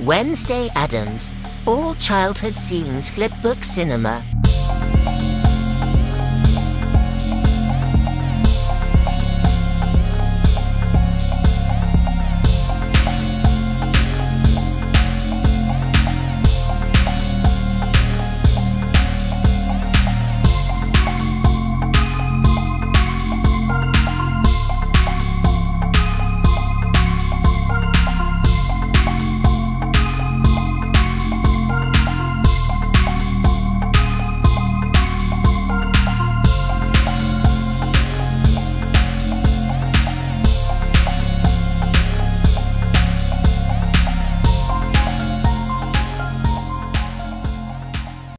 Wednesday Adams. All childhood scenes flipbook cinema.